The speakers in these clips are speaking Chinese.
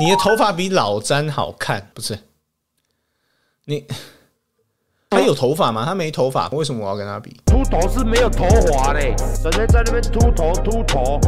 你的头发比老詹好看，不是？你他有头发吗？他没头发，为什么我要跟他比？秃头是没有头发嘞，整天在那边秃头秃头。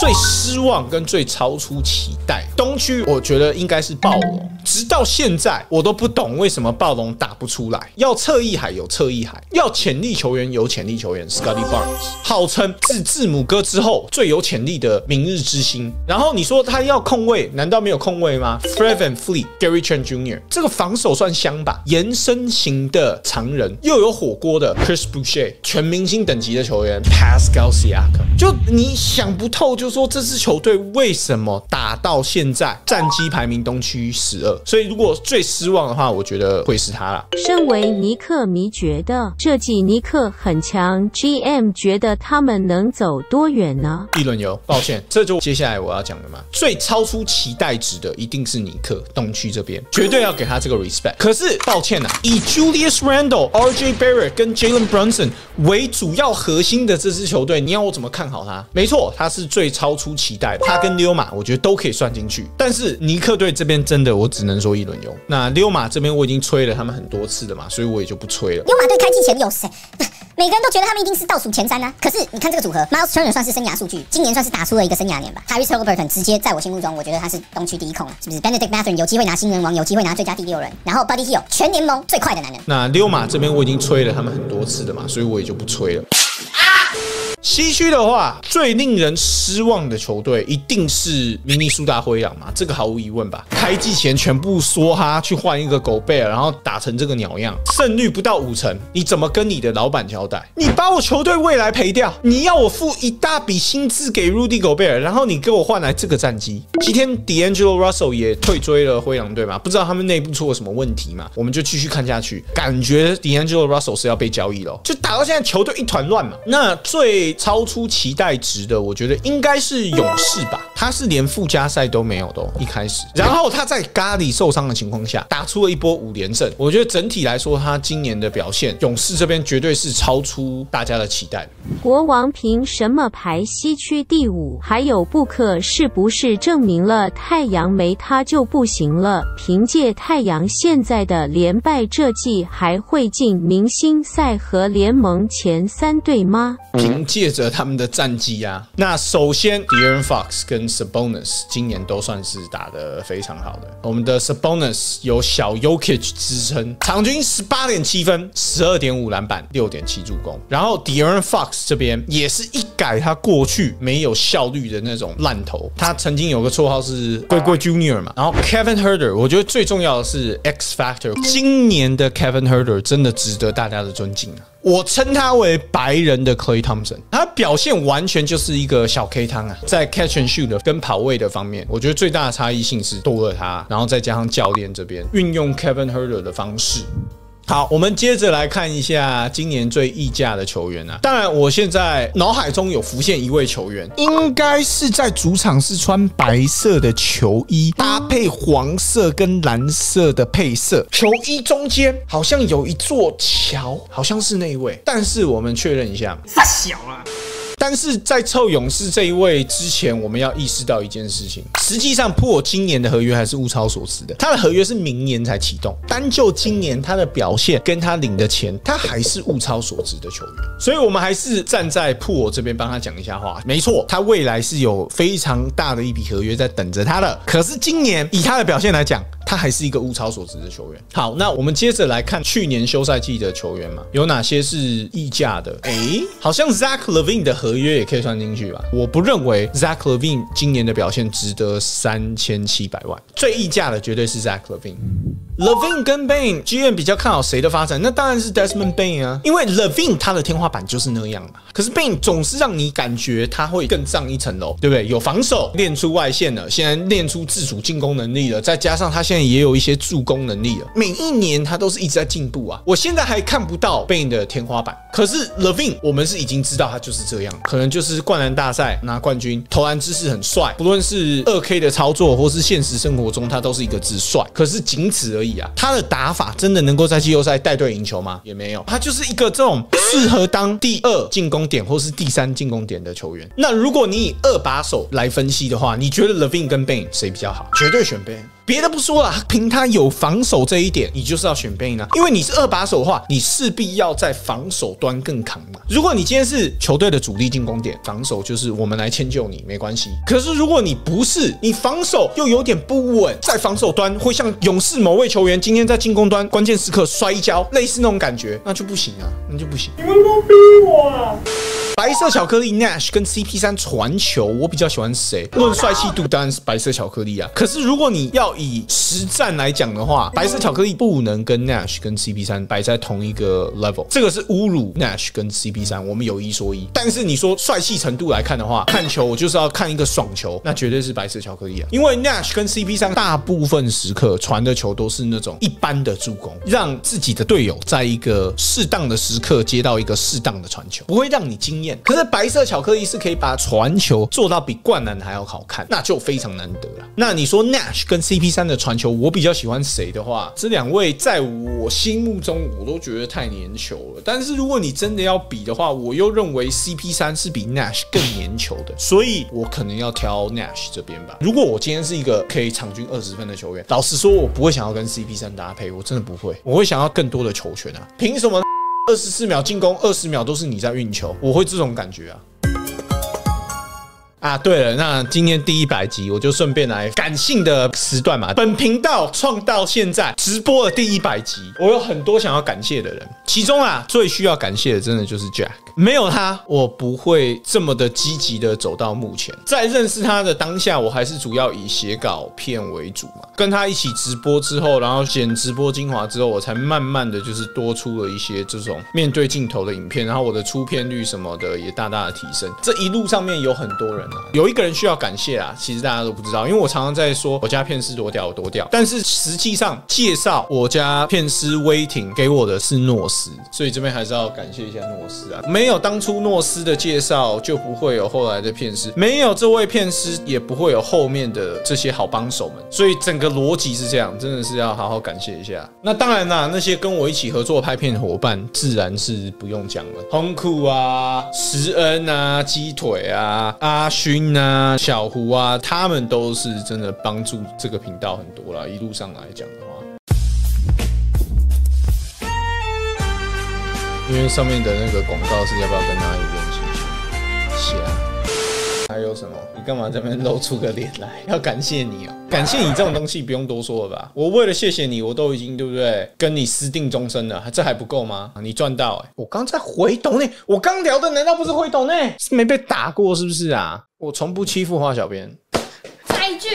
最失望跟最超出期待，东区我觉得应该是暴龙。直到现在，我都不懂为什么暴龙打不出来。要侧翼海有侧翼海，要潜力球员有潜力球员。Scotty Barnes 号称自字母哥之后最有潜力的明日之星。然后你说他要控卫，难道没有控卫吗？Fred and Fleet Gary Trent Jr. 这个防守算香吧？延伸型的常人，又有火锅的 Chris Boucher，全明星等级的球员 Pascal Siakam。就你想不透，就说这支球队为什么打到现在战绩排名东区十二？所以如果最失望的话，我觉得会是他了。身为尼克迷，觉得这季尼克很强，GM 觉得他们能走多远呢？一轮游，抱歉，这就接下来我要讲的嘛。最超出期待值的一定是尼克东区这边，绝对要给他这个 respect。可是抱歉呐，以 Julius Randle、RJ Barrett 跟 Jalen Brunson 为主要核心的这支球队，你要我怎么看？好他，没错，他是最超出期待的。他跟溜马，我觉得都可以算进去。但是尼克队这边真的，我只能说一轮游。那溜马这边我已经吹了他们很多次了嘛，所以我也就不吹了。溜马队开季前有谁？每个人都觉得他们一定是倒数前三呢。可是你看这个组合，Miles Turner 算是生涯数据，今年算是打出了一个生涯年吧。Harris Halliburton 直接在我心目中，我觉得他是东区第一控了，是不是？Benedict Mathurin 有机会拿新人王，有机会拿最佳第六人。然后 Buddy Hield 全联盟最快的男人。那溜马这边我已经吹了他们很多次了嘛，所以我也就不吹了。西区的话，最令人失望的球队一定是明尼苏达灰狼嘛，这个毫无疑问吧。开季前全部说哈去换一个狗贝尔，然后打成这个鸟样，胜率不到五成，你怎么跟你的老板交代？你把我球队未来赔掉，你要我付一大笔薪资给 Rudy 狗贝尔，然后你给我换来这个战绩？今天 D'Angelo Russell 也退追了灰狼队嘛，不知道他们内部出了什么问题嘛？我们就继续看下去，感觉 D'Angelo Russell 是要被交易了，就打到现在球队一团乱嘛。那最超出期待值的，我觉得应该是勇士吧。他是连附加赛都没有的，一开始。然后他在咖喱受伤的情况下，打出了一波五连胜。我觉得整体来说，他今年的表现，勇士这边绝对是超出大家的期待。国王凭什么排西区第五？还有布克是不是证明了太阳没他就不行了？凭借太阳现在的连败，这季还会进明星赛和联盟前三队吗？凭借着他们的战绩啊，那首先 De'Aaron Fox 跟 Sabonis 今年都算是打得非常好的。我们的 Sabonis 有小 Yokich 支撑，场均十八点七分，十二点五篮板，六点七助攻。然后 De'Aaron Fox 这边也是一改他过去没有效率的那种烂头，他曾经有个绰号是龟龟 Junior 嘛。然后 Kevin Herder，我觉得最重要的是 X Factor，今年的 Kevin Herder 真的值得大家的尊敬啊。我称他为白人的 Clay Thompson，他表现完全就是一个小 K 汤啊，在 catch and shoot 的跟跑位的方面，我觉得最大的差异性是多了他，然后再加上教练这边运用 Kevin Herder 的方式。好，我们接着来看一下今年最溢价的球员啊。当然，我现在脑海中有浮现一位球员，应该是在主场是穿白色的球衣，搭配黄色跟蓝色的配色，球衣中间好像有一座桥，好像是那一位。但是我们确认一下，太小了。但是在凑勇士这一位之前，我们要意识到一件事情：实际上，破今年的合约还是物超所值的。他的合约是明年才启动，单就今年他的表现跟他领的钱，他还是物超所值的球员。所以，我们还是站在破这边帮他讲一下话。没错，他未来是有非常大的一笔合约在等着他的。可是今年以他的表现来讲，他还是一个物超所值的球员。好，那我们接着来看去年休赛季的球员嘛，有哪些是溢价的？诶，好像 Zach Levine 的合约也可以算进去吧？我不认为 Zach Levine 今年的表现值得三千七百万，最溢价的绝对是 Zach Levine。Levine 跟 Bain，GM 比较看好谁的发展？那当然是 Desmond Bain 啊，因为 Levine 他的天花板就是那样嘛。可是 Bain 总是让你感觉他会更上一层楼，对不对？有防守，练出外线了，现在练出自主进攻能力了，再加上他现在也有一些助攻能力了，每一年他都是一直在进步啊。我现在还看不到 Bain 的天花板，可是 Levine 我们是已经知道他就是这样，可能就是灌篮大赛拿冠军，投篮姿势很帅，不论是二 K 的操作或是现实生活中，他都是一个字帅。可是仅此而已。他的打法真的能够在季后赛带队赢球吗？也没有，他就是一个这种适合当第二进攻点或是第三进攻点的球员。那如果你以二把手来分析的话，你觉得 Levine 跟 Bain 谁比较好？绝对选 Bain。别的不说了，凭他有防守这一点，你就是要选 Bain 啊，因为你是二把手的话，你势必要在防守端更扛嘛。如果你今天是球队的主力进攻点，防守就是我们来迁就你，没关系。可是如果你不是，你防守又有点不稳，在防守端会像勇士某位球员今天在进攻端关键时刻摔跤，类似那种感觉，那就不行啊，那就不行。你们都逼我啊！白色巧克力 Nash 跟 CP 三传球，我比较喜欢谁？论帅气度当然是白色巧克力啊。可是如果你要以实战来讲的话，白色巧克力不能跟 Nash 跟 CP 三摆在同一个 level，这个是侮辱 Nash 跟 CP 三。我们有一说一，但是你说帅气程度来看的话，看球我就是要看一个爽球，那绝对是白色巧克力啊。因为 Nash 跟 CP 三大部分时刻传的球都是那种一般的助攻，让自己的队友在一个适当的时刻接到一个适当的传球，不会让你惊艳。可是白色巧克力是可以把传球做到比灌篮还要好看，那就非常难得了。那你说 Nash 跟 CP 三的传球，我比较喜欢谁的话，这两位在我心目中我都觉得太粘球了。但是如果你真的要比的话，我又认为 CP 三是比 Nash 更粘球的，所以我可能要挑 Nash 这边吧。如果我今天是一个可以场均二十分的球员，老实说，我不会想要跟 CP 三搭配，我真的不会，我会想要更多的球权啊！凭什么？二十四秒进攻，二十秒都是你在运球，我会这种感觉啊。啊，对了，那今天第一百集，我就顺便来感性的时段嘛。本频道创到现在直播的第一百集，我有很多想要感谢的人，其中啊最需要感谢的，真的就是 Jack。没有他，我不会这么的积极的走到目前。在认识他的当下，我还是主要以写稿片为主嘛。跟他一起直播之后，然后剪直播精华之后，我才慢慢的就是多出了一些这种面对镜头的影片，然后我的出片率什么的也大大的提升。这一路上面有很多人啊，有一个人需要感谢啊，其实大家都不知道，因为我常常在说我家片师多屌有多屌，但是实际上介绍我家片师威霆给我的是诺斯，所以这边还是要感谢一下诺斯啊，没有当初诺斯的介绍，就不会有后来的片师，没有这位片师，也不会有后面的这些好帮手们，所以整个逻辑是这样，真的是要好好感谢一下。那当然啦，那些跟我一起合作拍片的伙伴，自然是不用讲了，红酷啊、石恩啊、鸡腿啊、阿勋啊、小胡啊，他们都是真的帮助这个频道很多啦。一路上来讲的话。因为上面的那个广告是要不要跟他一边出去？是啊。还有什么？你干嘛这边露出个脸来？要感谢你哦，感谢你这种东西不用多说了吧？我为了谢谢你，我都已经对不对？跟你私定终身了，这还不够吗？你赚到哎！我刚在回头呢，我刚聊的难道不是回头呢？是没被打过是不是啊？我从不欺负花小编。下一句。